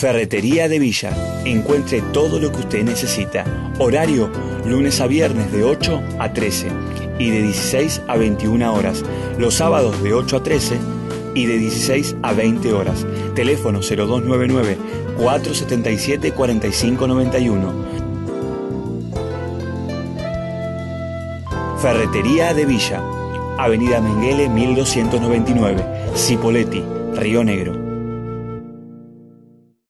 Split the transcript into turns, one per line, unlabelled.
Ferretería de Villa. Encuentre todo lo que usted necesita. Horario lunes a viernes de 8 a 13 y de 16 a 21 horas. Los sábados de 8 a 13 y de 16 a 20 horas. Teléfono 0299 477 4591. Ferretería de Villa. Avenida Menguele 1299, Cipoletti, Río Negro.